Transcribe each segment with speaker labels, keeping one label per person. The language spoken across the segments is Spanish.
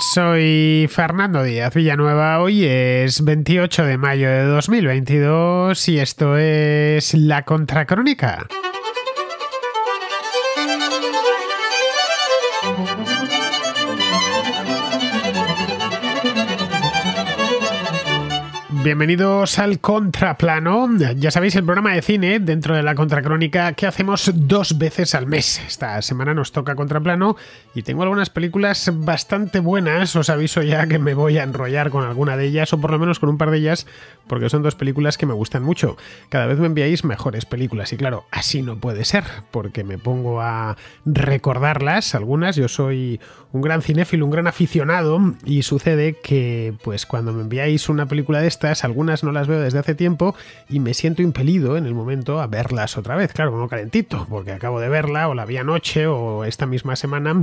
Speaker 1: Soy Fernando Díaz Villanueva, hoy es 28 de mayo de 2022 y esto es La Contracrónica. Bienvenidos al Contraplano. Ya sabéis, el programa de cine dentro de la Contracrónica que hacemos dos veces al mes. Esta semana nos toca Contraplano y tengo algunas películas bastante buenas. Os aviso ya que me voy a enrollar con alguna de ellas, o por lo menos con un par de ellas, porque son dos películas que me gustan mucho. Cada vez me enviáis mejores películas y claro, así no puede ser, porque me pongo a recordarlas, algunas. Yo soy un gran cinéfilo, un gran aficionado y sucede que pues cuando me enviáis una película de esta algunas no las veo desde hace tiempo y me siento impelido en el momento a verlas otra vez, claro, como calentito, porque acabo de verla o la vi anoche o esta misma semana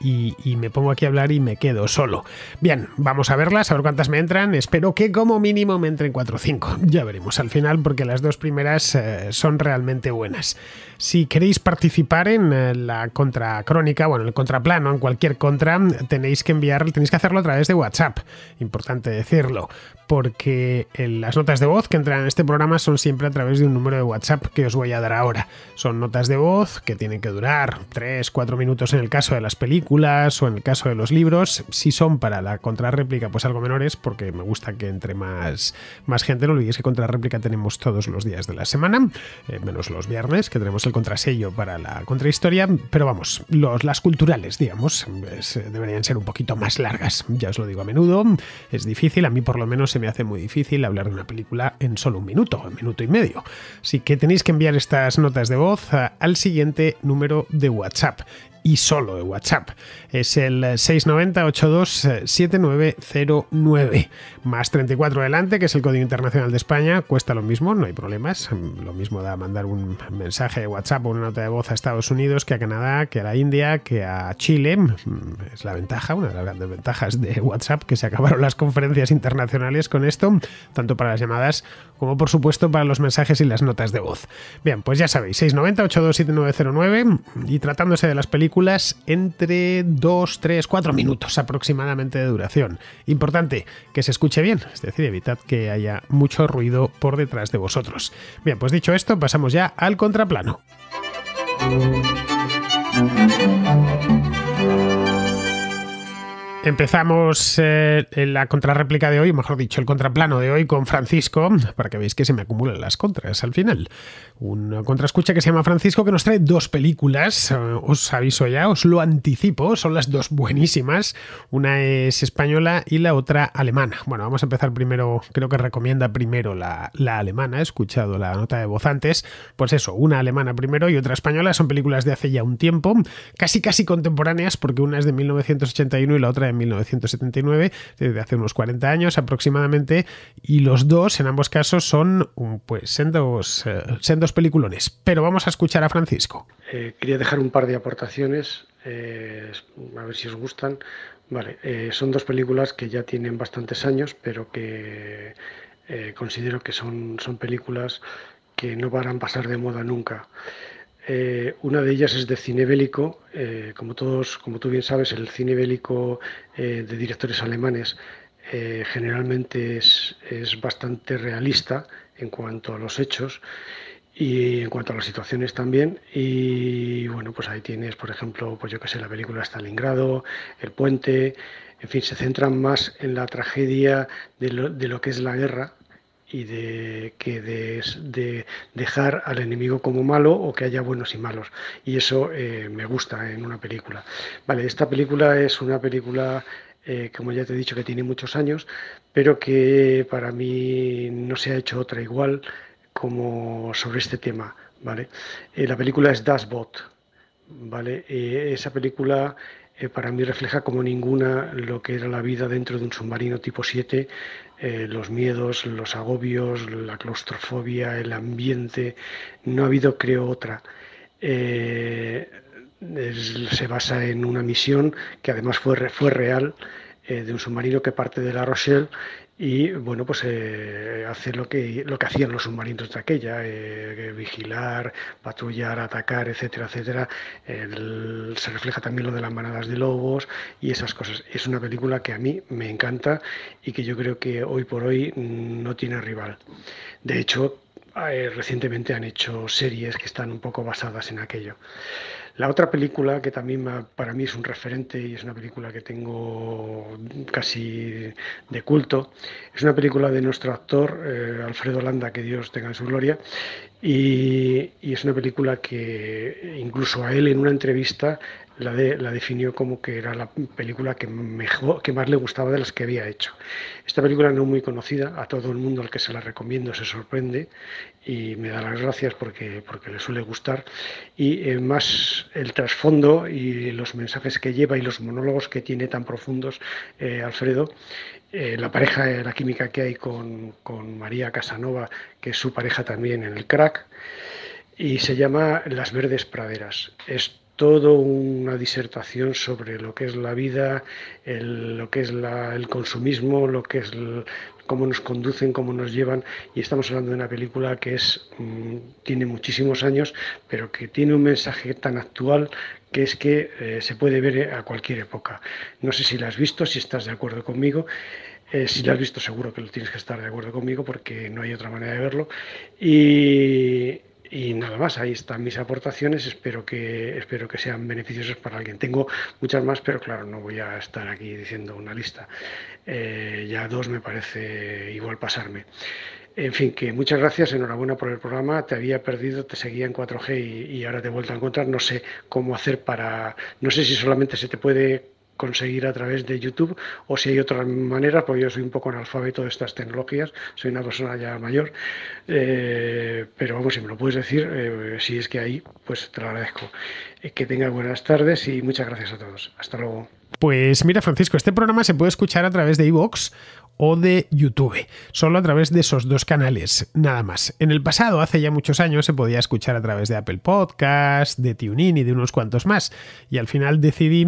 Speaker 1: y, me pongo aquí a hablar y me quedo solo. Bien, vamos a verlas, a ver cuántas me entran. Espero que como mínimo me entren 4 o 5. Ya veremos al final porque las dos primeras eh, son realmente buenas. Si queréis participar en eh, la contracrónica, bueno, en el contraplano, en cualquier contra, tenéis que enviar, tenéis que hacerlo a través de WhatsApp. Importante decirlo, porque las notas de voz que entran en este programa son siempre a través de un número de WhatsApp que os voy a dar ahora. Son notas de voz que tienen que durar 3, 4 minutos en el caso de las películas o en el caso de los libros, si son para la contrarréplica, pues algo menores, porque me gusta que entre más, más gente. No olvidéis que contrarréplica tenemos todos los días de la semana, eh, menos los viernes, que tenemos el contrasello para la contrahistoria. Pero vamos, los, las culturales, digamos, deberían ser un poquito más largas. Ya os lo digo a menudo, es difícil, a mí por lo menos se me hace muy difícil hablar de una película en solo un minuto, un minuto y medio. Así que tenéis que enviar estas notas de voz al siguiente número de WhatsApp y solo de WhatsApp. Es el 690-827909 más 34 adelante, que es el código internacional de España. Cuesta lo mismo, no hay problemas. Lo mismo da mandar un mensaje de WhatsApp o una nota de voz a Estados Unidos que a Canadá, que a la India, que a Chile. Es la ventaja, una de las grandes ventajas de WhatsApp, que se acabaron las conferencias internacionales con esto, tanto para las llamadas como por supuesto para los mensajes y las notas de voz. Bien, pues ya sabéis, 690-827909 y tratándose de las películas entre 2, 3, 4 minutos aproximadamente de duración. Importante que se escuche bien, es decir, evitad que haya mucho ruido por detrás de vosotros. Bien, pues dicho esto, pasamos ya al contraplano. Empezamos eh, la contrarréplica de hoy, mejor dicho, el contraplano de hoy con Francisco, para que veáis que se me acumulan las contras al final. Un contraescucha que se llama Francisco que nos trae dos películas, eh, os aviso ya, os lo anticipo, son las dos buenísimas. Una es española y la otra alemana. Bueno, vamos a empezar primero, creo que recomienda primero la, la alemana, he escuchado la nota de voz antes. Pues eso, una alemana primero y otra española, son películas de hace ya un tiempo, casi casi contemporáneas, porque una es de 1981 y la otra de 1979, de hace unos 40 años aproximadamente, y los dos, en ambos casos, son pues sendos, eh, sendos peliculones. Pero vamos a escuchar a Francisco.
Speaker 2: Eh, quería dejar un par de aportaciones, eh, a ver si os gustan. Vale, son dos películas que ya tienen bastantes años, pero que considero que son, son películas que no van a pasar de moda nunca. Eh, una de ellas es de cine bélico. Eh, como, todos, como tú bien sabes, el cine bélico eh, de directores alemanes generalmente es, es, bastante realista en cuanto a los hechos y en cuanto a las situaciones también. Y bueno, pues ahí tienes, por ejemplo, pues yo que sé, la película Stalingrado, El Puente. En fin, se centran más en la tragedia de lo, de lo que es la guerra y de que de, dejar al enemigo como malo o que haya buenos y malos. Y eso eh, me gusta en una película. Vale esta película es una película eh, como ya te he dicho que tiene muchos años pero que para mí no se ha hecho otra igual como sobre este tema vale eh, la película es Das Boot vale esa película eh, para mí refleja como ninguna lo que era la vida dentro de un submarino tipo 7, eh, los miedos, los agobios, la claustrofobia, el ambiente. No ha habido, creo, otra. Eh, se basa en una misión que además fue, fue real de un submarino que parte de La Rochelle y bueno pues eh, hacer lo que lo que hacían los submarinos de aquella eh, vigilar patrullar atacar etcétera etcétera. Se refleja también lo de las manadas de lobos y esas cosas. Es una película que a mí me encanta y que yo creo que hoy por hoy no tiene rival. De hecho eh, recientemente han hecho series que están un poco basadas en aquello la otra película que también para mí es un referente y es una película que tengo casi de culto, es una película de nuestro actor eh, Alfredo Landa, que Dios tenga en su gloria, y, es una película que incluso a él en una entrevista la, definió como que era la película que, mejor, que más le gustaba de las que había hecho. Esta película no muy conocida, a todo el mundo al que se la recomiendo se sorprende y me da las gracias porque, porque le suele gustar. Y eh, más el trasfondo y los mensajes que lleva y los monólogos que tiene tan profundos eh, Alfredo, eh, la pareja, la química que hay con, con María Casanova, que es su pareja también en el crack, y se llama Las Verdes Praderas. Es todo una disertación sobre lo que es la vida, lo que es el consumismo, lo que es cómo nos conducen, cómo nos llevan. Y estamos hablando de una película que es, mm, tiene muchísimos años, pero que tiene un mensaje tan actual que es que eh, se puede ver a cualquier época. No sé si la has visto, si estás de acuerdo conmigo. Eh, si la has visto, seguro que lo tienes que estar de acuerdo conmigo porque no hay otra manera de verlo. Y, y nada más, ahí están mis aportaciones, espero que, espero que sean beneficiosas para alguien. Tengo muchas más, pero claro, no voy a estar aquí diciendo una lista. Eh, ya dos me parece igual pasarme. En fin, que muchas gracias, enhorabuena por el programa. Te había perdido, te seguía en 4G y, y ahora te he vuelto a encontrar. No sé cómo hacer para, no sé si solamente se te puede conseguir a través de YouTube o si hay otras maneras, porque yo soy un poco analfabeto de estas tecnologías, soy una persona ya mayor, eh, pero vamos, si me lo puedes decir, eh, si es que hay, pues te lo agradezco. Eh, que tenga buenas tardes y muchas gracias a todos. Hasta luego.
Speaker 1: Pues mira, Francisco, este programa se puede escuchar a través de iVoox o de YouTube, solo a través de esos dos canales, nada más. En el pasado, hace ya muchos años, se podía escuchar a través de Apple Podcast, de TuneIn y de unos cuantos más, y al final decidí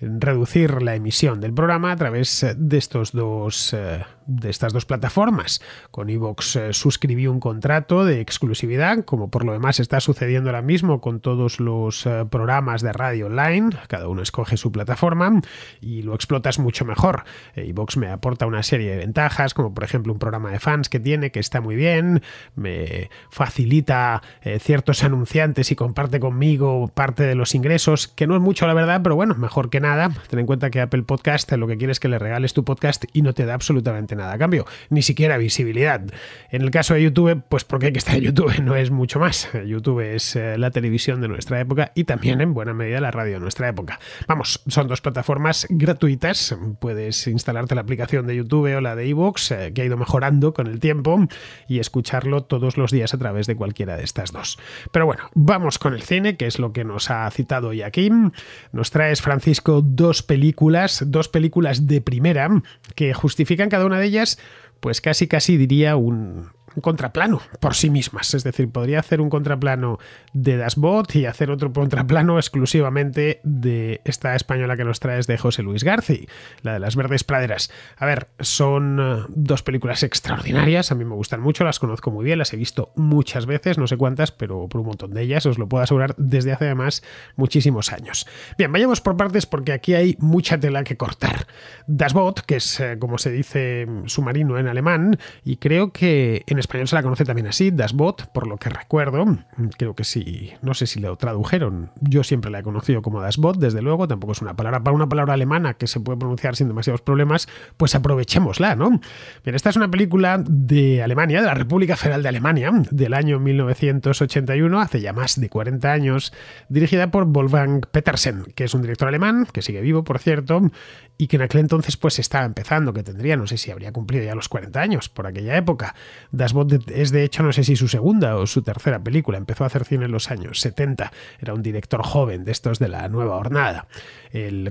Speaker 1: reducir la emisión del programa a través de estos dos eh, de estas dos plataformas. Con Evox eh, suscribí un contrato de exclusividad, como por lo demás está sucediendo ahora mismo con todos los eh, programas de radio online. Cada uno escoge su plataforma y lo explotas mucho mejor. Evox me aporta una serie de ventajas, como por ejemplo un programa de fans que tiene que está muy bien, me facilita ciertos anunciantes y comparte conmigo parte de los ingresos, que no es mucho la verdad, pero bueno, mejor que nada nada. Ten en cuenta que Apple Podcast lo que quiere es que le regales tu podcast y no te da absolutamente nada a cambio, ni siquiera visibilidad. En el caso de YouTube, pues porque hay que estar en YouTube, no es mucho más. YouTube es eh, la televisión de nuestra época y también en buena medida la radio de nuestra época. Vamos, son dos plataformas gratuitas. Puedes instalarte la aplicación de YouTube o la de iVoox, eh, que ha ido mejorando con el tiempo, y escucharlo todos los días a través de cualquiera de estas dos. Pero bueno, vamos con el cine, que es lo que nos ha citado hoy aquí. Nos traes Francisco dos películas, dos películas de primera, que justifican cada una de ellas, pues casi casi diría un, un contraplano por sí mismas. Es decir, podría hacer un contraplano de Dasbot y hacer otro contraplano exclusivamente de esta española que nos traes de José Luis García, la de las verdes praderas. A ver, son eh, dos películas extraordinarias, a mí me gustan mucho, las conozco muy bien, las he visto muchas veces, no sé cuántas, pero por un montón de ellas, os lo puedo asegurar desde hace además muchísimos años. Bien, vayamos por partes porque aquí hay mucha tela que cortar. Dasbot, que es eh, como se dice submarino en alemán, y creo que en español se la conoce también así, Dasbot, por lo que recuerdo. Creo que sí, no sé si lo tradujeron. Yo siempre la he conocido como Dasbot, desde luego. Tampoco es una palabra para una palabra alemana que se puede pronunciar sin demasiados problemas, pues aprovechémosla, ¿no? Bien, esta es una película de Alemania, de la República Federal de Alemania, del año 1981, hace ya más de 40 años, dirigida por Wolfgang Petersen, que es un director alemán, que sigue vivo, por cierto, y que en aquel entonces pues estaba empezando, que tendría, no sé si habría cumplido ya los 40 años por aquella época. Das Bot es de hecho, no sé si su segunda o su tercera película. Empezó a hacer cine en los años 70. Era un director joven de estos de la nueva hornada.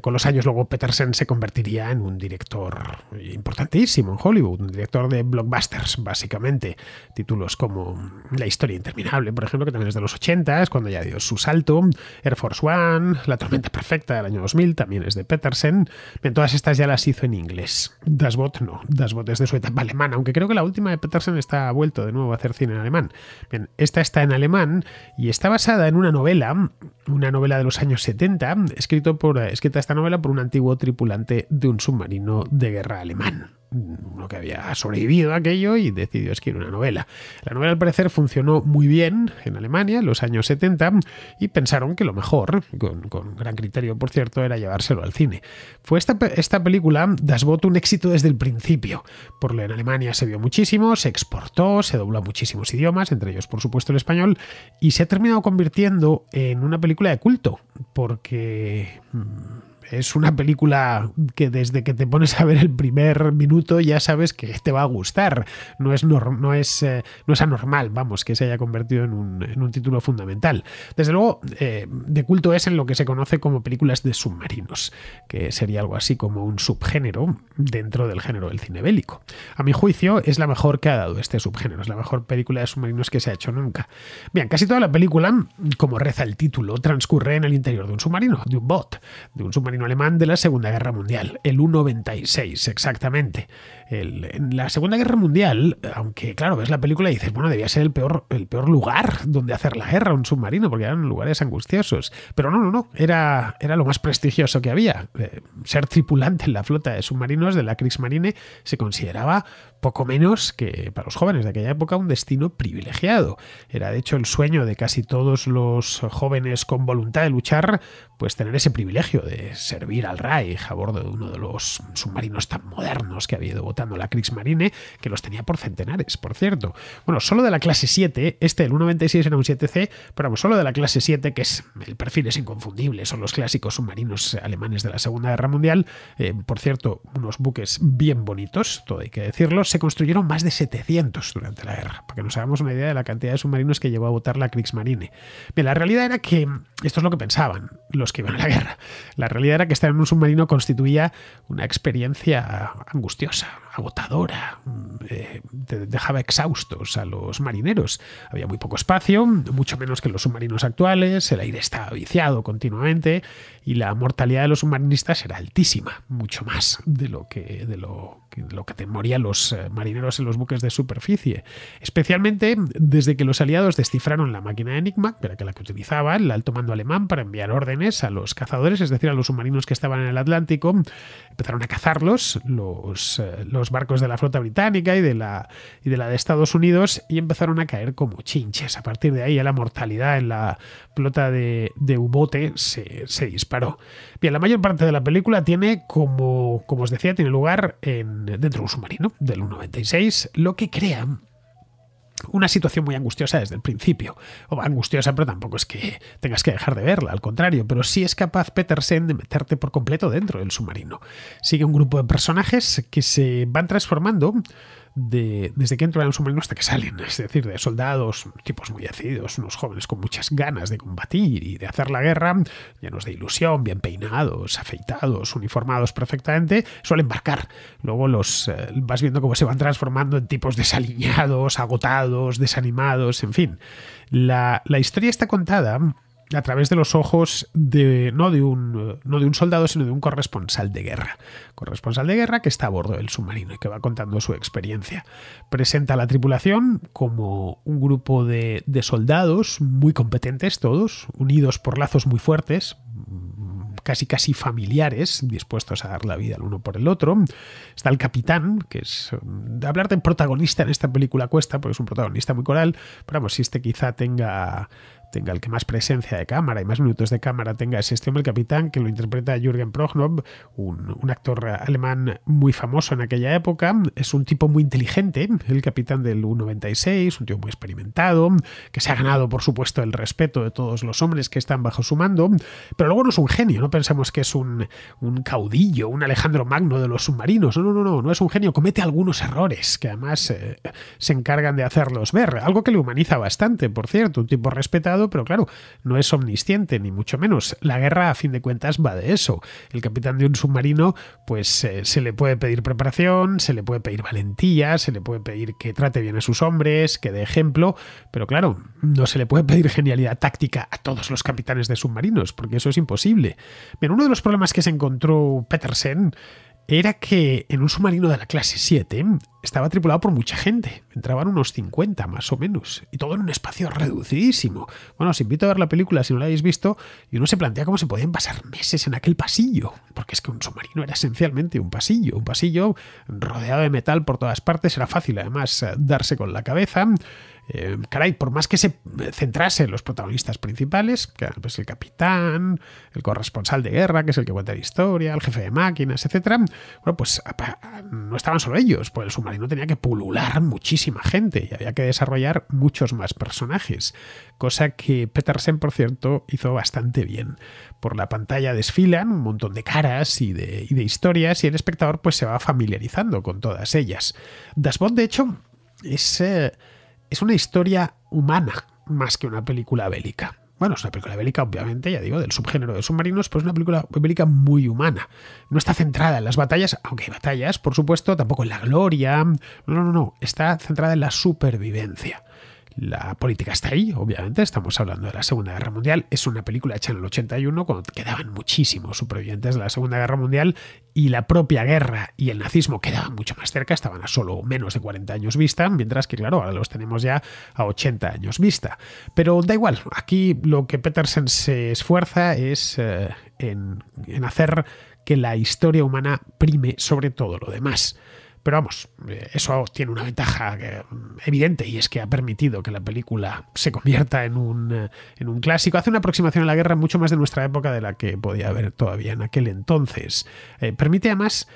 Speaker 1: con los años luego Petersen se convertiría en un director importantísimo en Hollywood, un director de blockbusters, básicamente. Títulos como La historia interminable, por ejemplo, que también es de los 80, es cuando ya dio su salto. Air Force One, La tormenta perfecta del año 2000, también es de Petersen. Todas estas ya las hizo en inglés. Das Boot no, Das Boot es de su etapa alemana, aunque creo que la última de Petersen está vuelto de nuevo a hacer cine en alemán. Bien, esta está en alemán y está basada en una novela, una novela de los años 70, escrito por, escrita esta novela por un antiguo tripulante de un submarino de guerra alemán uno que había sobrevivido a aquello y decidió escribir una novela. La novela al parecer funcionó muy bien en Alemania en los años 70 y pensaron que lo mejor, con, gran criterio por cierto, era llevárselo al cine. Fue esta, esta película, Das Boot, un éxito desde el principio. Por lo en Alemania se vio muchísimo, se exportó, se dobló a muchísimos idiomas, entre ellos por supuesto el español, y se ha terminado convirtiendo en una película de culto, porque... Mm, es una película que desde que te pones a ver el primer minuto ya sabes que te va a gustar. No es, no es, eh, no es anormal, vamos, que se haya convertido en un, título fundamental. Desde luego, eh, de culto es en lo que se conoce como películas de submarinos, que sería algo así como un subgénero dentro del género del cine bélico. A mi juicio, es la mejor que ha dado este subgénero, es la mejor película de submarinos que se ha hecho nunca. Bien, casi toda la película, como reza el título, transcurre en el interior de un submarino, de un bot, de un submarino alemán de la Segunda Guerra Mundial, el U-96 exactamente. En la Segunda Guerra Mundial, aunque claro, ves la película y dices, bueno, debía ser el peor, el peor lugar donde hacer la guerra, un submarino, porque eran lugares angustiosos. Pero no, no, no, era, era lo más prestigioso que había. Eh, ser tripulante en la flota de submarinos de la Kriegsmarine se consideraba poco menos que para los jóvenes de aquella época un destino privilegiado. Era de hecho el sueño de casi todos los jóvenes con voluntad de luchar, pues tener ese privilegio de servir al Reich a bordo de uno de los submarinos tan modernos que había ido la Kriegsmarine, que los tenía por centenares, por cierto. Bueno, solo de la clase 7, este el 196 era un 7C, pero vamos, solo de la clase 7, que es el perfil es inconfundible, son los clásicos submarinos alemanes de la Segunda Guerra Mundial, eh, por cierto, unos buques bien bonitos, todo hay que decirlo, se construyeron más de 700 durante la guerra, para que nos hagamos una idea de la cantidad de submarinos que llevó a votar la Kriegsmarine. Bien, la realidad era que, esto es lo que pensaban los que iban a la guerra, la realidad era que estar en un submarino constituía una experiencia angustiosa, agotadora, eh, dejaba exhaustos a los marineros. Había muy poco espacio, mucho menos que los submarinos actuales, el aire estaba viciado continuamente y la mortalidad de los submarinistas era altísima, mucho más de lo que, de lo, de lo que temorían los eh, marineros en los buques de superficie, especialmente desde que los aliados descifraron la máquina Enigma, que era la que utilizaban, el alto mando alemán, para enviar órdenes a los cazadores, es decir, a los submarinos que estaban en el Atlántico, empezaron a cazarlos, los, eh, los barcos de la flota británica y de la, y de la de Estados Unidos, y empezaron a caer como chinches. A partir de ahí, la mortalidad en la flota de, de U-bote se, se, disparó. Bien, la mayor parte de la película tiene, como, como os decía, tiene lugar en, dentro de un submarino del 1.96, lo que crea una situación muy angustiosa desde el principio. O angustiosa, pero tampoco es que tengas que dejar de verla, al contrario, pero sí es capaz Petersen de meterte por completo dentro del submarino. Sigue un grupo de personajes que se van transformando desde que entran en un submarino hasta que salen, es decir, de soldados, tipos muy decididos, unos jóvenes con muchas ganas de combatir y de hacer la guerra, llenos de ilusión, bien peinados, afeitados, uniformados perfectamente, suelen embarcar. Luego los eh, vas viendo cómo se van transformando en tipos desaliñados, agotados, desanimados, en fin. La, la historia está contada a través de los ojos de no de un no de un soldado sino de un corresponsal de guerra corresponsal de guerra que está a bordo del submarino y que va contando su experiencia presenta a la tripulación como un grupo de, de soldados muy competentes todos unidos por lazos muy fuertes casi casi familiares, dispuestos a dar la vida el uno por el otro. Está el capitán, que es... De hablar de protagonista en esta película cuesta, porque es un protagonista muy coral, pero vamos, si este quizá tenga tenga el que más presencia de cámara y más minutos de cámara tenga es este hombre, el capitán, que lo interpreta Jürgen Prochnow, un, actor alemán muy famoso en aquella época. Es un tipo muy inteligente, el capitán del U-96, un tío muy experimentado, que se ha ganado, por supuesto, el respeto de todos los hombres que están bajo su mando, pero luego no es un genio, no pensamos que es un, un caudillo, un Alejandro Magno de los submarinos. No, no, no, no, no es un genio, comete algunos errores que además eh, se encargan de hacerlos ver, algo que le humaniza bastante, por cierto, un tipo respetado, pero claro, no es omnisciente, ni mucho menos. La guerra, a fin de cuentas, va de eso. El capitán de un submarino, pues eh, se le puede pedir preparación, se le puede pedir valentía, se le puede pedir que trate bien a sus hombres, que dé ejemplo, pero claro, no se le puede pedir genialidad táctica a todos los capitanes de submarinos, porque eso es imposible. Bien, uno de los problemas que se encontró Petersen era que en un submarino de la clase 7 estaba tripulado por mucha gente. Entraban unos 50 más o menos. Y todo en un espacio reducidísimo. Bueno, os invito a ver la película si no la habéis visto. Y uno se plantea cómo se podían pasar meses en aquel pasillo. Porque es que un submarino era esencialmente un pasillo. Un pasillo rodeado de metal por todas partes. Era fácil además darse con la cabeza. Eh, caray, por más que se centrase en los protagonistas principales, que pues el capitán, el corresponsal de guerra, que es el que cuenta la historia, el jefe de máquinas, etcétera, bueno, pues no estaban solo ellos, pues el submarino tenía que pulular muchísima gente y había que desarrollar muchos más personajes, cosa que Petersen, por cierto, hizo bastante bien. Por la pantalla desfilan un montón de caras y de, historias y el espectador pues se va familiarizando con todas ellas. Das de hecho, es... Eh, es una historia humana más que una película bélica. Bueno, es una película bélica, obviamente, ya digo, del subgénero de submarinos, pero es una película bélica muy humana. No está centrada en las batallas, aunque hay batallas, por supuesto, tampoco en la gloria. No, no, no, está centrada en la supervivencia. La política está ahí, obviamente, estamos hablando de la Segunda Guerra Mundial. Es una película hecha en el 81, cuando quedaban muchísimos supervivientes de la Segunda Guerra Mundial y la propia guerra y el nazismo quedaban mucho más cerca, estaban a solo menos de 40 años vista, mientras que, claro, ahora los tenemos ya a 80 años vista. Pero da igual, aquí lo que Petersen se esfuerza es eh, en hacer que la historia humana prime sobre todo lo demás. Pero vamos, eh, eso tiene una ventaja eh, evidente y es que ha permitido que la película se convierta en un, eh, en un clásico. Hace una aproximación a la guerra mucho más de nuestra época de la que podía haber todavía en aquel entonces. permite además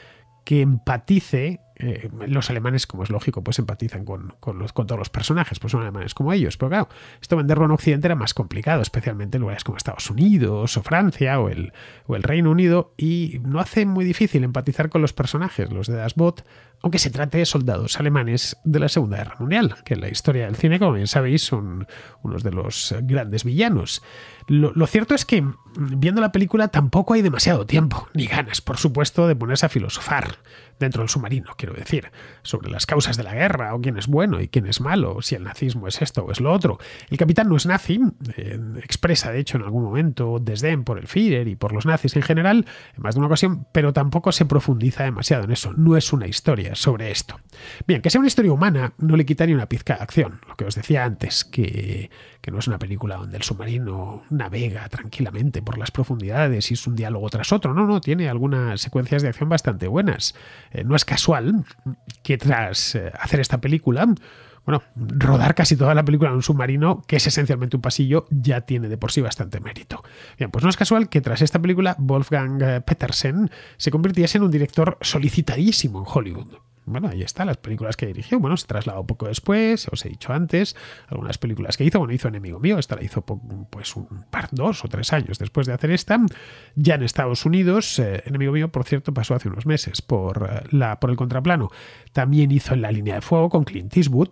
Speaker 1: que empatice eh, los alemanes, como es lógico, pues empatizan con, todos los personajes, pues son alemanes como ellos. Pero claro, esto venderlo en Occidente era más complicado, especialmente en lugares como Estados Unidos o Francia o el, Reino Unido, y no hace muy difícil empatizar con los personajes, los de Das Boot, aunque se trate de soldados alemanes de la Segunda Guerra Mundial, que en la historia del cine, como bien sabéis, son unos de los grandes villanos. Lo, lo, cierto es que viendo la película tampoco hay demasiado tiempo, ni ganas, por supuesto, de ponerse a filosofar dentro del submarino, quiero decir, sobre las causas de la guerra, o quién es bueno y quién es malo, si el nazismo es esto o es lo otro. El capitán no es nazi, eh, expresa de hecho en algún momento desdén por el Führer y por los nazis en general, en más de una ocasión, pero tampoco se profundiza demasiado en eso, no es una historia sobre esto. Bien, que sea una historia humana no le quita ni una pizca de acción, lo que os decía antes, que, que no es una película donde el submarino navega tranquilamente por las profundidades y es un diálogo tras otro, no, no, tiene algunas secuencias de acción bastante buenas. Eh, no es casual que tras eh, hacer esta película, bueno, rodar casi toda la película en un submarino, que es esencialmente un pasillo, ya tiene de por sí bastante mérito. Bien, pues no es casual que tras esta película Wolfgang eh, Petersen se convirtiese en un director solicitadísimo en Hollywood bueno, ahí está, las películas que dirigió. Bueno, se trasladó poco después, os he dicho antes, algunas películas que hizo. Bueno, hizo Enemigo Mío, esta la hizo pues un par, dos o tres años después de hacer esta. Ya en Estados Unidos, eh, Enemigo Mío, por cierto, pasó hace unos meses por, eh, la, por el contraplano. También hizo En la línea de fuego con Clint Eastwood.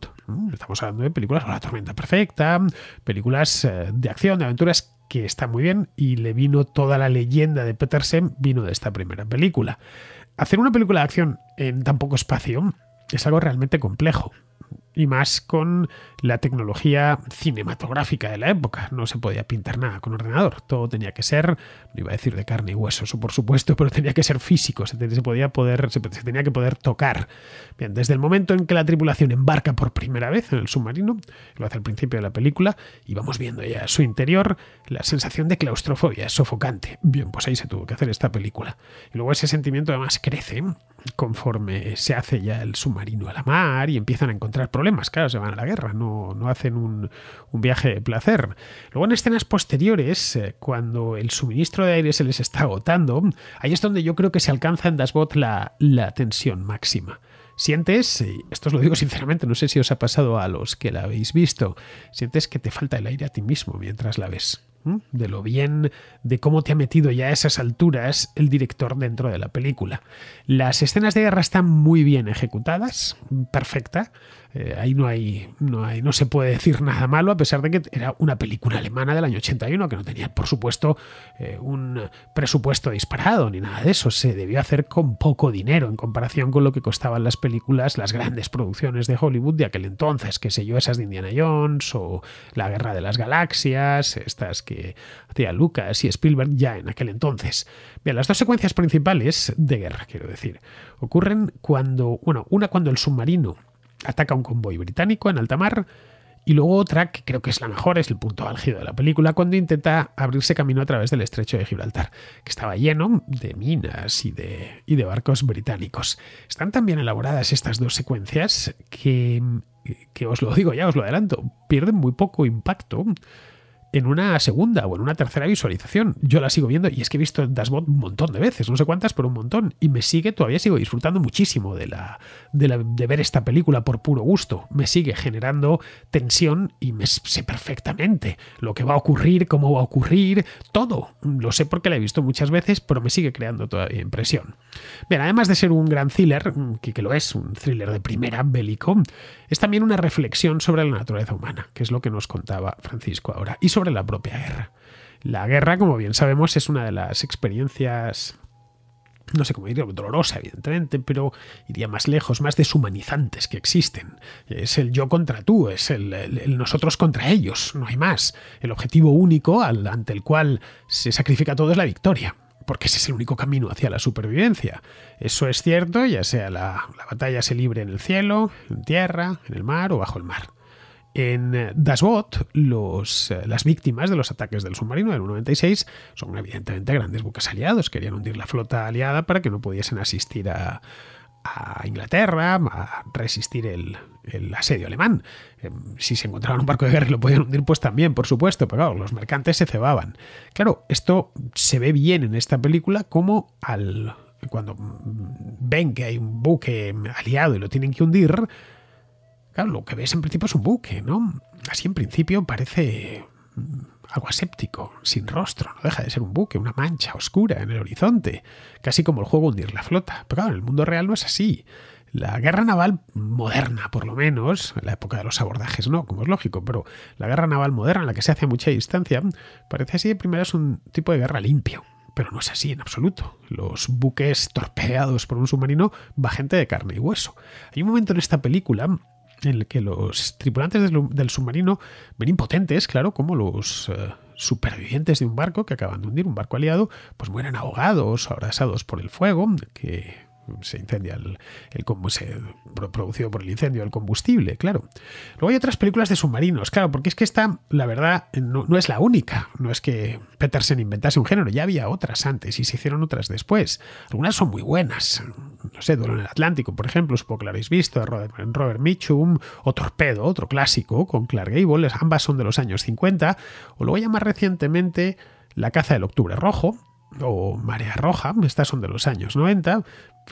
Speaker 1: Estamos hablando de películas La tormenta perfecta, películas eh, de acción, de aventuras que están muy bien y le vino toda la leyenda de Petersen, vino de esta primera película. Hacer una película de acción en tan poco espacio es algo realmente complejo y más con la tecnología cinematográfica de la época. No se podía pintar nada con ordenador, todo tenía que ser, no iba a decir de carne y hueso, eso por supuesto, pero tenía que ser físico, se, tenía que poder tocar. Bien, desde el momento en que la tripulación embarca por primera vez en el submarino, lo hace al principio de la película, y vamos viendo ya su interior, la sensación de claustrofobia es sofocante. Bien, pues ahí se tuvo que hacer esta película. Y luego ese sentimiento además crece conforme se hace ya el submarino a la mar y empiezan a encontrar problemas problemas, claro, se van a la guerra, no, no hacen un, viaje de placer. Luego en escenas posteriores, eh, cuando el suministro de aire se les está agotando, ahí es donde yo creo que se alcanza en Dashbot la, la tensión máxima. Sientes, esto os lo digo sinceramente, no sé si os ha pasado a los que la habéis visto, sientes que te falta el aire a ti mismo mientras la ves de lo bien, de cómo te ha metido ya a esas alturas el director dentro de la película. Las escenas de guerra están muy bien ejecutadas, perfecta. Eh, ahí no hay, no hay, no se puede decir nada malo, a pesar de que era una película alemana del año 81, que no tenía, por supuesto, eh, un presupuesto disparado ni nada de eso. Se debió hacer con poco dinero en comparación con lo que costaban las películas, las grandes producciones de Hollywood de aquel entonces, que sé yo, esas de Indiana Jones o La Guerra de las Galaxias, estas que hacía Lucas y Spielberg ya en aquel entonces. Bien, las dos secuencias principales de guerra, quiero decir, ocurren cuando, bueno, una cuando el submarino ataca un convoy británico en alta mar y luego otra, que creo que es la mejor, es el punto álgido de la película, cuando intenta abrirse camino a través del estrecho de Gibraltar, que estaba lleno de minas y de, y de barcos británicos. Están tan bien elaboradas estas dos secuencias que, que os lo digo ya, os lo adelanto, pierden muy poco impacto en una segunda o en una tercera visualización. Yo la sigo viendo y es que he visto Dashbot un montón de veces, no sé cuántas, pero un montón. Y me sigue, todavía sigo disfrutando muchísimo de, la, de, ver esta película por puro gusto. Me sigue generando tensión y me sé perfectamente lo que va a ocurrir, cómo va a ocurrir, todo. Lo sé porque la he visto muchas veces, pero me sigue creando todavía impresión. Además de ser un gran thriller, que, que lo es, un thriller de primera bélico, es también una reflexión sobre la naturaleza humana, que es lo que nos contaba Francisco ahora. Y sobre la propia guerra. La guerra, como bien sabemos, es una de las experiencias no sé cómo diría, dolorosa, evidentemente, pero iría más lejos, más deshumanizantes que existen. Es el yo contra tú, es el, nosotros contra ellos, no hay más. El objetivo único ante el cual se sacrifica todo es la victoria, porque ese es el único camino hacia la supervivencia. Eso es cierto, ya sea la, la batalla se libre en el cielo, en tierra, en el mar o bajo el mar. En Dashbot, los, eh, las víctimas de los ataques del submarino del 96 son evidentemente grandes buques aliados. Querían hundir la flota aliada para que no pudiesen asistir a, Inglaterra a resistir el, asedio alemán. Em, si se encontraban un barco de guerra y lo podían hundir, pues también, por supuesto, pero claro, los mercantes se cebaban. Claro, esto se ve bien en esta película como al cuando ven que hay un buque aliado y lo tienen que hundir, Claro, lo que ves en principio es un buque, ¿no? Así en principio parece algo aséptico, sin rostro, no deja de ser un buque, una mancha oscura en el horizonte, casi como el juego hundir la flota. Pero claro, en el mundo real no es así. La guerra naval moderna, por lo menos, en la época de los abordajes no, como es lógico, pero la guerra naval moderna, en la que se hace a mucha distancia, parece así de primera es un tipo de guerra limpio, pero no es así en absoluto. Los buques torpeados por un submarino va gente de carne y hueso. Hay un momento en esta película en el que los tripulantes del, submarino ven impotentes, claro, como los eh, supervivientes de un barco que acaban de hundir, un barco aliado, pues mueren ahogados, abrasados por el fuego, que se incendia el, el producido por el incendio del combustible, claro. Luego hay otras películas de submarinos, claro, porque es que esta, la verdad, no, no, es la única. No es que Petersen inventase un género, ya había otras antes y se hicieron otras después. Algunas son muy buenas. No sé, Duelo en el Atlántico, por ejemplo, supongo que lo habéis visto, de Robert, Mitchum, o Torpedo, otro clásico, con Clark Gable, ambas son de los años 50, o luego ya más recientemente La caza del octubre rojo, o Marea Roja, estas son de los años 90,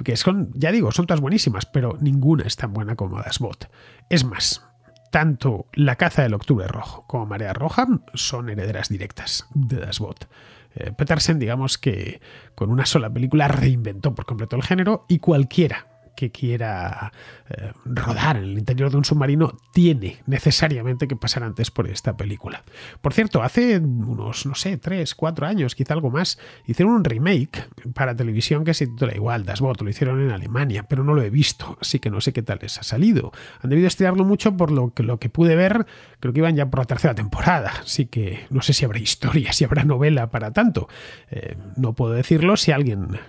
Speaker 1: que son, ya digo, son todas buenísimas, pero ninguna es tan buena como Dashbot. Es más, tanto La caza del octubre rojo como Marea Roja son herederas directas de Dashbot. Eh, Petersen, digamos que con una sola película reinventó por completo el género y cualquiera que quiera eh, rodar en el interior de un submarino tiene necesariamente que pasar antes por esta película. Por cierto, hace unos, no sé, tres, cuatro años, quizá algo más, hicieron un remake para televisión que se titula igual, Das Boot, lo hicieron en Alemania, pero no lo he visto, así que no sé qué tal les ha salido. Han debido estirarlo mucho por lo que, lo que pude ver, creo que iban ya por la tercera temporada, así que no sé si habrá historia, si habrá novela para tanto. Eh, no puedo decirlo si alguien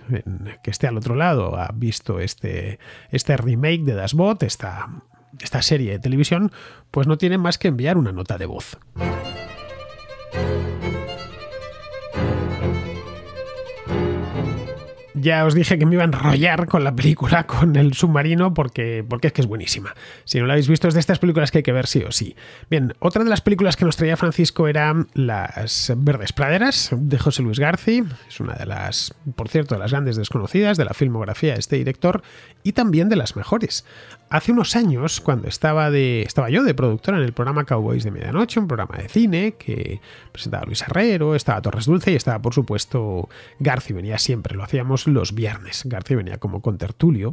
Speaker 1: que esté al otro lado ha visto este este, remake de Dashbot, esta, esta serie de televisión, pues no tiene más que enviar una nota de voz. Ya os dije que me iba a enrollar con la película, con el submarino, porque, porque es que es buenísima. Si no la habéis visto, es de estas películas que hay que ver sí o sí. Bien, otra de las películas que nos traía Francisco eran Las Verdes Praderas, de José Luis García. Es una de las, por cierto, de las grandes desconocidas de la filmografía de este director y también de las mejores. Hace unos años, cuando estaba, de, estaba yo de productora en el programa Cowboys de Medianoche, un programa de cine que presentaba Luis Herrero, estaba Torres Dulce y estaba, por supuesto, García. Venía siempre, lo hacíamos los viernes. García venía como con tertulio.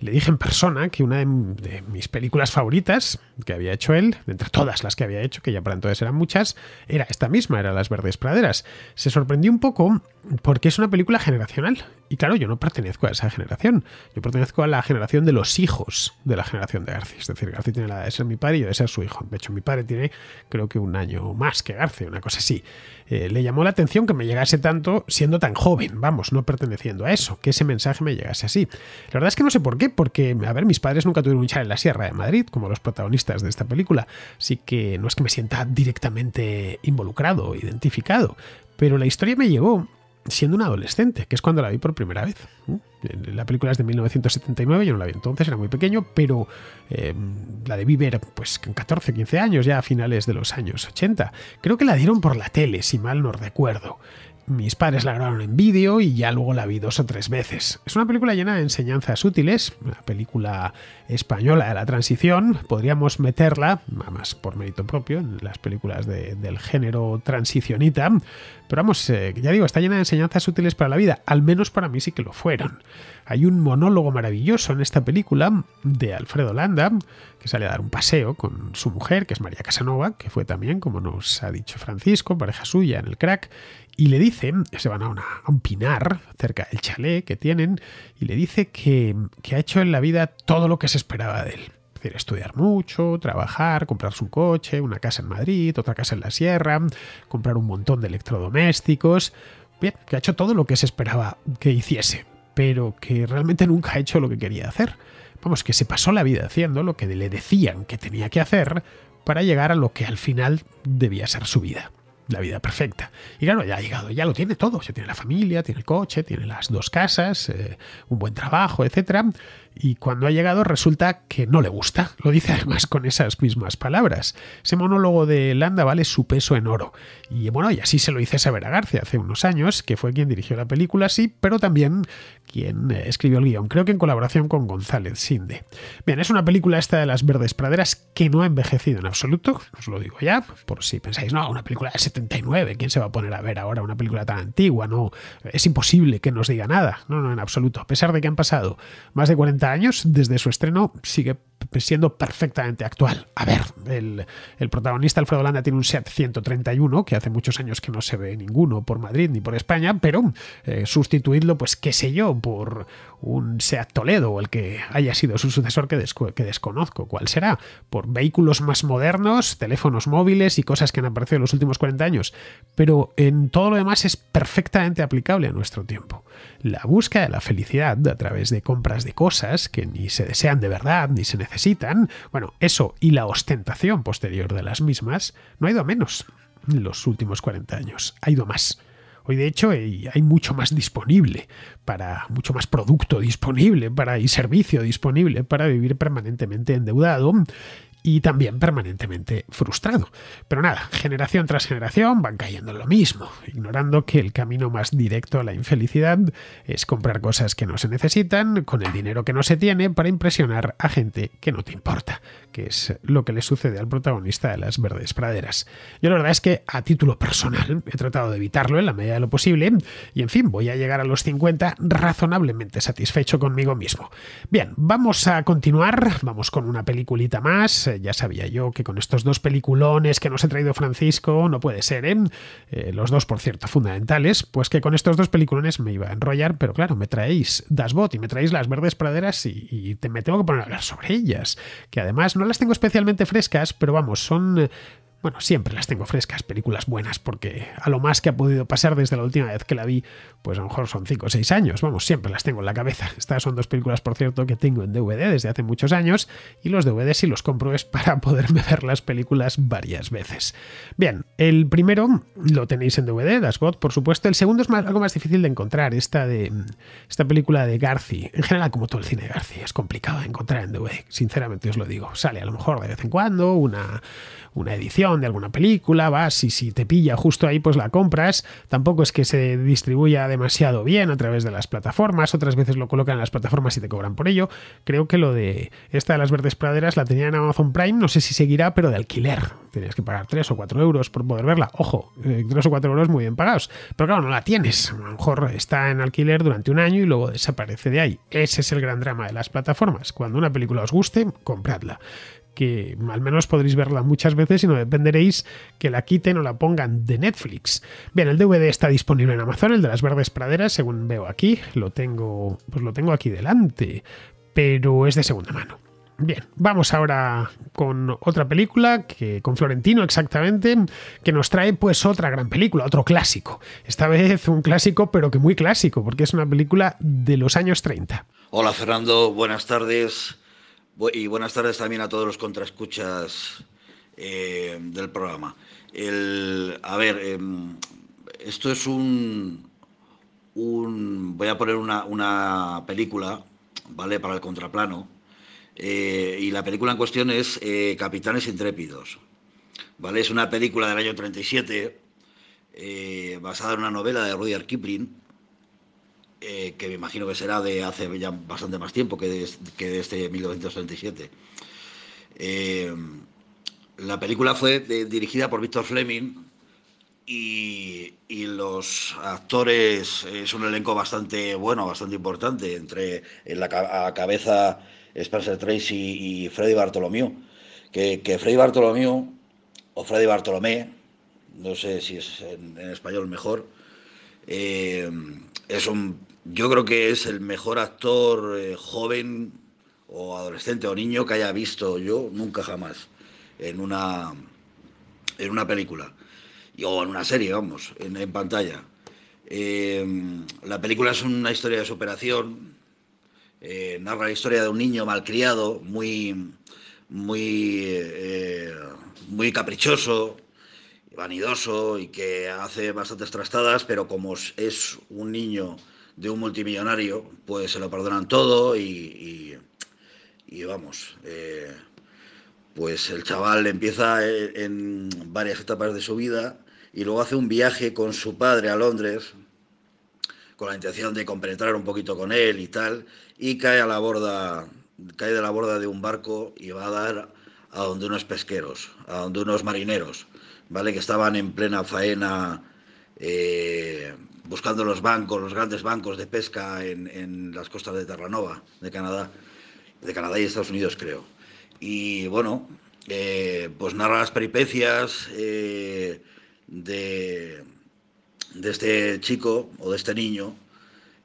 Speaker 1: Le dije en persona que una de, mis películas favoritas que había hecho él, entre todas las que había hecho, que ya para entonces eran muchas, era esta misma, era Las Verdes Praderas. Se sorprendió un poco porque es una película generacional. Y claro, yo no pertenezco a esa generación. Yo pertenezco a la generación de los hijos de la generación de García. Es decir, García tiene la edad de ser mi padre y yo de ser su hijo. De hecho, mi padre tiene creo que un año más que García, una cosa así. Eh, le llamó la atención que me llegase tanto siendo tan joven, vamos, no perteneciendo a eso, que ese mensaje me llegase así. La verdad es que no sé por qué, porque, a ver, mis padres nunca tuvieron un en la Sierra de Madrid, como los protagonistas de esta película, así que no es que me sienta directamente involucrado, identificado, pero la historia me llegó siendo un adolescente, que es cuando la vi por primera vez. La película es de 1979, yo no la vi entonces, era muy pequeño, pero eh, la debí ver pues con 14, 15 años, ya a finales de los años 80. Creo que la dieron por la tele, si mal no recuerdo. Mis padres la grabaron en vídeo y ya luego la vi dos o tres veces. Es una película llena de enseñanzas útiles, una película española de la transición. Podríamos meterla, más por mérito propio, en las películas del género transicionita. Pero vamos, eh, ya digo, está llena de enseñanzas útiles para la vida. Al menos para mí sí que lo fueron. Hay un monólogo maravilloso en esta película de Alfredo Landa, que sale a dar un paseo con su mujer, que es María Casanova, que fue también, como nos ha dicho Francisco, pareja suya en el crack, y le dice, se van a, un pinar cerca del chalet que tienen, y le dice que, que ha hecho en la vida todo lo que se esperaba de él estudiar mucho, trabajar, comprarse un coche, una casa en Madrid, otra casa en la sierra, comprar un montón de electrodomésticos. Bien, que ha hecho todo lo que se esperaba que hiciese, pero que realmente nunca ha hecho lo que quería hacer. Vamos, que se pasó la vida haciendo lo que le decían que tenía que hacer para llegar a lo que al final debía ser su vida la vida perfecta. Y claro, ya ha llegado, ya lo tiene todo. Ya tiene la familia, tiene el coche, tiene las dos casas, eh, un buen trabajo, etcétera y cuando ha llegado resulta que no le gusta. Lo dice además con esas mismas palabras. Ese monólogo de Landa vale su peso en oro. Y bueno, y así se lo hice saber a García hace unos años, que fue quien dirigió la película, sí, pero también quien eh, escribió el guion, creo que en colaboración con González Sinde. Bien, es una película esta de las verdes praderas que no ha envejecido en absoluto, os lo digo ya, por si pensáis, no, una película de 79, ¿quién se va a poner a ver ahora una película tan antigua? No, es imposible que nos diga nada, no, no, en absoluto. A pesar de que han pasado más de 40 años desde su estreno, sigue siendo perfectamente actual. A ver, el, protagonista Alfredo Landa tiene un SEAT 131, que hace muchos años que no se ve ninguno por Madrid ni por España, pero eh, sustituidlo, pues qué sé yo, por un SEAT Toledo o el que haya sido su sucesor que, que desconozco cuál será, por vehículos más modernos, teléfonos móviles y cosas que han aparecido en los últimos 40 años, pero en todo lo demás es perfectamente aplicable a nuestro tiempo. La búsqueda de la felicidad a través de compras de cosas que ni se desean de verdad ni se necesitan, bueno, eso y la ostentación posterior de las mismas, no ha ido a menos en los últimos 40 años, ha ido más. Hoy de hecho hay, mucho más disponible para mucho más producto disponible para y servicio disponible para vivir permanentemente endeudado y también permanentemente frustrado. Pero nada, generación tras generación van cayendo en lo mismo, ignorando que el camino más directo a la infelicidad es comprar cosas que no se necesitan con el dinero que no se tiene para impresionar a gente que no te importa, que es lo que le sucede al protagonista de las verdes praderas. Yo la verdad es que a título personal he tratado de evitarlo en la medida de lo posible y en fin, voy a llegar a los 50 razonablemente satisfecho conmigo mismo. Bien, vamos a continuar, vamos con una peliculita más ya sabía yo que con estos dos peliculones que nos ha traído Francisco no puede ser, ¿eh? ¿eh? los dos, por cierto, fundamentales, pues que con estos dos peliculones me iba a enrollar, pero claro, me traéis Dashbot y me traéis las verdes praderas y, me tengo que poner a hablar sobre ellas, que además no las tengo especialmente frescas, pero vamos, son bueno, siempre las tengo frescas, películas buenas, porque a lo más que ha podido pasar desde la última vez que la vi, pues a lo mejor son 5 o 6 años, vamos, siempre las tengo en la cabeza. Estas son dos películas, por cierto, que tengo en DVD desde hace muchos años, y los DVD si los compro es para poderme ver las películas varias veces. Bien, el primero lo tenéis en DVD, Das Bot, por supuesto. El segundo es algo más difícil de encontrar, esta, de, esta película de Garci. En general, como todo el cine de Garci, es complicado de encontrar en DVD, sinceramente os lo digo. Sale a lo mejor de vez en cuando una, una edición de alguna película, vas y si te pilla justo ahí, pues la compras. Tampoco es que se distribuya demasiado bien a través de las plataformas, otras veces lo colocan en las plataformas y te cobran por ello. Creo que lo de esta de las verdes praderas la tenía en Amazon Prime, no sé si seguirá, pero de alquiler. Tenías que pagar 3 o 4 euros por poder verla. Ojo, 3 eh, o 4 euros muy bien pagados. Pero claro, no la tienes. A lo mejor está en alquiler durante un año y luego desaparece de ahí. Ese es el gran drama de las plataformas. Cuando una película os guste, compradla que al menos podréis verla muchas veces y no dependeréis que la quiten o la pongan de Netflix. Bien, el DVD está disponible en Amazon, el de las verdes praderas, según veo aquí, lo tengo, pues lo tengo aquí delante, pero es de segunda mano. Bien, vamos ahora con otra película, que con Florentino exactamente, que nos trae pues otra gran película, otro clásico. Esta vez un clásico, pero que muy clásico, porque es una película de los años 30.
Speaker 3: Hola Fernando, buenas tardes. Y buenas tardes también a todos los contraescuchas eh, del programa. a ver, em, esto es un, Voy a poner una, película, ¿vale? Para el contraplano. Eh, y la película en cuestión es eh, Capitanes Intrépidos. ¿Vale? Es una película del año 37, basada en una novela de Rudyard Kipling eh, que me imagino que será de hace ya bastante más tiempo que de, que este 1937. Eh, la película fue dirigida por Víctor Fleming y, los actores es un elenco bastante bueno, bastante importante, entre en la cabeza Spencer Tracy y Freddy Bartolomeu. Que, que Freddy Bartolomeu, o Freddy Bartolomé, no sé si es en, español mejor, eh, es un yo creo que es el mejor actor eh, joven o adolescente o niño que haya visto yo nunca jamás en una, en una película o en una serie, vamos, en, pantalla. Em, la película es una historia de superación, eh, narra la historia de un niño malcriado, muy, muy, eh, muy caprichoso, vanidoso y que hace bastantes trastadas, pero como es un niño de un multimillonario, pues se lo perdonan todo y, y, vamos, eh, pues el chaval empieza en varias etapas de su vida y luego hace un viaje con su padre a Londres con la intención de compenetrar un poquito con él y tal, y cae a la borda, cae de la borda de un barco y va a dar a donde unos pesqueros, a donde unos marineros, ¿vale? Que estaban en plena faena eh, buscando los bancos, los grandes bancos de pesca en, las costas de Terranova, de Canadá, de Canadá y Estados Unidos, creo. Y bueno, eh, pues narra las peripecias eh, de, de, este chico o de este niño.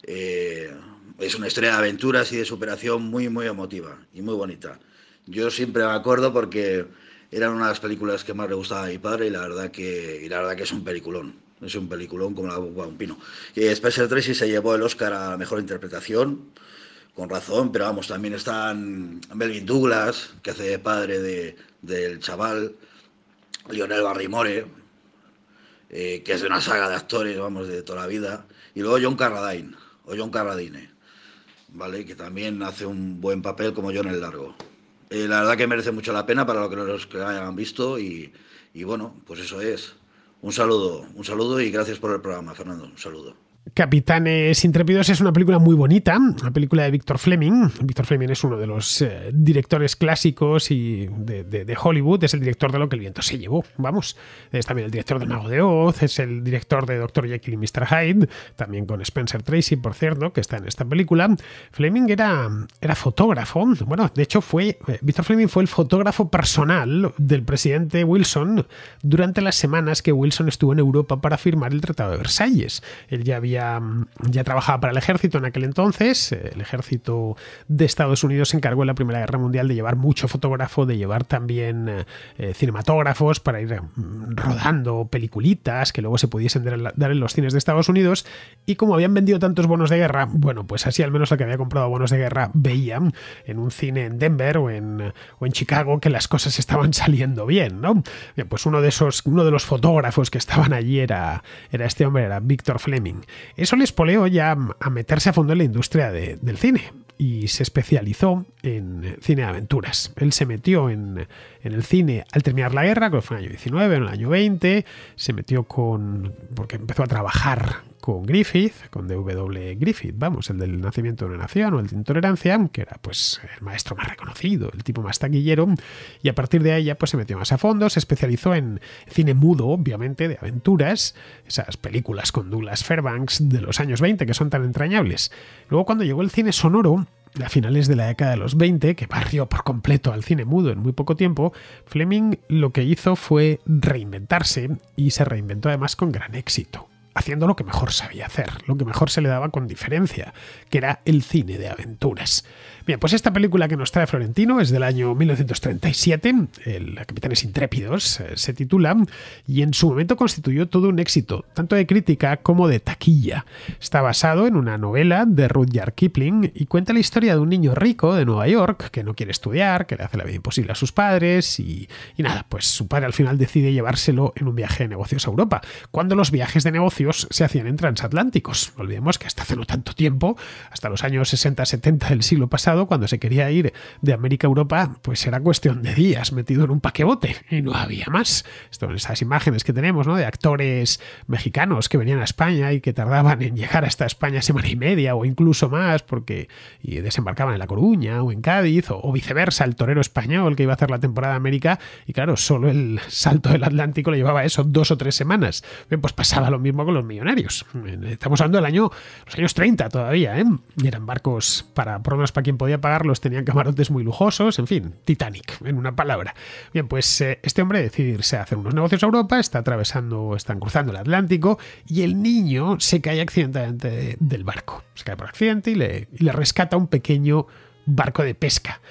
Speaker 3: Eh, es una historia de aventuras y de superación muy, muy emotiva y muy bonita. Yo siempre me acuerdo porque eran una de las películas que más le gustaba a mi padre y la verdad que, y la verdad que es un peliculón. Es un peliculón como la boca un pino. Y Spencer Tracy se llevó el Oscar a la mejor interpretación, con razón, pero vamos, también están Melvin Douglas, que hace de padre de, del chaval, Lionel Barrymore, eh, que es de una saga de actores, vamos, de toda la vida, y luego John Carradine, o John Carradine, ¿vale? Que también hace un buen papel como John el Largo. Eh, la verdad que merece mucho la pena para los que lo hayan visto y, y bueno, pues eso es. Un saludo, un saludo y gracias por el programa, Fernando. Un saludo.
Speaker 1: Capitanes Intrépidos es una película muy bonita, una película de Víctor Fleming. Víctor Fleming es uno de los eh, directores clásicos y de, Hollywood, es el director de Lo que el viento se llevó, vamos. Es también el director de Mago de Oz, es el director de Dr. Jekyll y Mr. Hyde, también con Spencer Tracy, por cierto, que está en esta película. Fleming era, era fotógrafo, bueno, de hecho fue, eh, Víctor Fleming fue el fotógrafo personal del presidente Wilson durante las semanas que Wilson estuvo en Europa para firmar el Tratado de Versalles. Él ya había ya trabajaba para el ejército en aquel entonces. El ejército de Estados Unidos se encargó en la Primera Guerra Mundial de llevar mucho fotógrafo, de llevar también eh, cinematógrafos para ir mm, rodando peliculitas que luego se pudiesen dar en los cines de Estados Unidos. Y como habían vendido tantos bonos de guerra, bueno, pues así al menos el que había comprado bonos de guerra veía en un cine en Denver o en, o en Chicago que las cosas estaban saliendo bien, ¿no? Pues uno de esos, uno de los fotógrafos que estaban allí era, era este hombre, era Victor Fleming. Eso les poleó ya a meterse a fondo en la industria del cine y se especializó en cine de aventuras. Él se metió en, el cine al terminar la guerra, que fue en el año 19, en el año 20, se metió con... porque empezó a trabajar con Griffith, con D.W. Griffith, vamos, el del nacimiento de una nación o el de intolerancia, que era pues el maestro más reconocido, el tipo más taquillero, y a partir de ahí ya pues se metió más a fondo, se especializó en cine mudo, obviamente, de aventuras, esas películas con Douglas Fairbanks de los años 20 que son tan entrañables. Luego cuando llegó el cine sonoro, a finales de la década de los 20, que barrió por completo al cine mudo en muy poco tiempo, Fleming lo que hizo fue reinventarse y se reinventó además con gran éxito haciendo lo que mejor sabía hacer, lo que mejor se le daba con diferencia, que era el cine de aventuras. Bien, pues esta película que nos trae Florentino es del año 1937, el Capitanes Intrépidos eh, se titula, y en su momento constituyó todo un éxito, tanto de crítica como de taquilla. Está basado en una novela de Rudyard Kipling y cuenta la historia de un niño rico de Nueva York que no quiere estudiar, que le hace la vida imposible a sus padres y, y nada, pues su padre al final decide llevárselo en un viaje de negocios a Europa, cuando los viajes de negocios se hacían en transatlánticos. Olvidemos que hasta hace no tanto tiempo, hasta los años 60-70 del siglo pasado, cuando se quería ir de América a Europa, pues era cuestión de días metido en un paquebote y no había más. Esto, esas imágenes que tenemos, ¿no? De actores mexicanos que venían a España y que tardaban en llegar hasta España semana y media o incluso más porque y desembarcaban en La Coruña o en Cádiz o, viceversa, el torero español que iba a hacer la temporada de América y claro, solo el salto del Atlántico le llevaba eso dos o tres semanas. Bien, pues pasaba lo mismo con los millonarios. Estamos hablando del año, los años 30 todavía, ¿eh? Eran barcos para, por para quien podía pagarlos, tenían camarotes muy lujosos, en fin, Titanic, en una palabra. Bien, pues eh, este hombre decide irse a hacer unos negocios a Europa, está atravesando, están cruzando el Atlántico y el niño se cae accidentalmente del barco. Se cae por accidente y le rescata un pequeño barco de pesca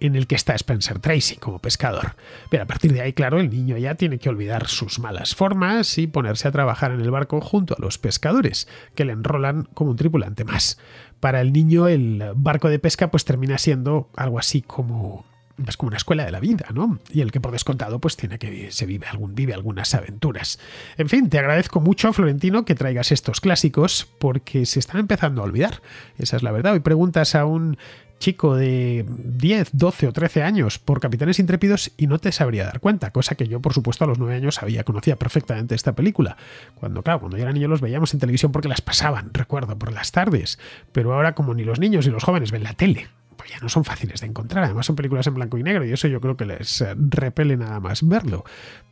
Speaker 1: en el que está Spencer Tracy como pescador. Pero a partir de ahí, claro, el niño ya tiene que olvidar sus malas formas y ponerse a trabajar en el barco junto a los pescadores, que le enrolan como un tripulante más para el niño el barco de pesca pues termina siendo algo así como es como una escuela de la vida, ¿no? Y el que por descontado pues tiene que se vive algún vive algunas aventuras. En fin, te agradezco mucho Florentino que traigas estos clásicos porque se están empezando a olvidar. Esa es la verdad. Hoy preguntas a un chico de 10, 12 o 13 años por Capitanes Intrépidos y no te sabría dar cuenta, cosa que yo por supuesto a los 9 años sabía, conocía perfectamente esta película. Cuando, claro, cuando yo era niño los veíamos en televisión porque las pasaban, recuerdo, por las tardes, pero ahora como ni los niños ni los jóvenes ven la tele, pues ya no son fáciles de encontrar. Además son películas en blanco y negro y eso yo creo que les eh, repele nada más verlo.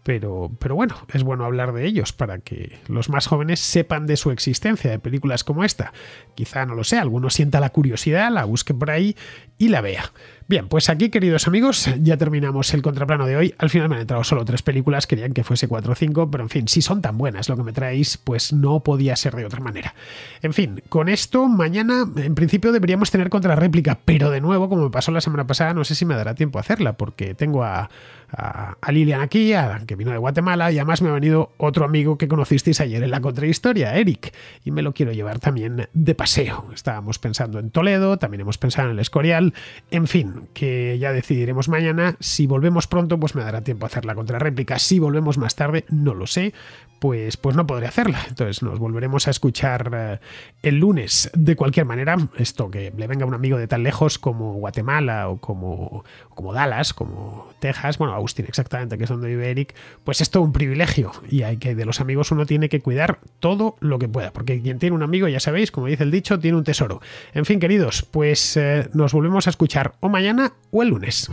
Speaker 1: Pero, pero bueno, es bueno hablar de ellos para que los más jóvenes sepan de su existencia, de películas como esta. Quizá, no lo sé, alguno sienta la curiosidad, la busque por ahí y la vea. Bien, pues aquí, queridos amigos, ya terminamos el contraplano de hoy. Al final me han entrado solo tres películas, querían que fuese cuatro o cinco, pero en fin, si son tan buenas lo que me traéis, pues no podía ser de otra manera. En fin, con esto, mañana en principio deberíamos tener contrarréplica, pero de nuevo, como me pasó la semana pasada, no sé si me dará tiempo a hacerla, porque tengo a, a, Lilian aquí, que vino de Guatemala, y además me ha venido otro amigo que conocisteis ayer en la contrahistoria, Eric, y me lo quiero llevar también de paseo. Estábamos pensando en Toledo, también hemos pensado en el Escorial, en fin, que ya decidiremos mañana. Si volvemos pronto, pues me dará tiempo a hacer la contrarréplica. Si volvemos más tarde, no lo sé, pues, pues no podré hacerla. Entonces nos volveremos a escuchar eh, el lunes. De cualquier manera, esto que le venga un amigo de tan lejos como Guatemala o como, como Dallas, como Texas, bueno, Austin exactamente, que es donde vive Eric, pues es todo un privilegio. Y hay que de los amigos uno tiene que cuidar todo lo que pueda. Porque quien tiene un amigo, ya sabéis, como dice el dicho, tiene un tesoro. En fin, queridos, pues eh, nos volvemos a escuchar o mañana o el lunes.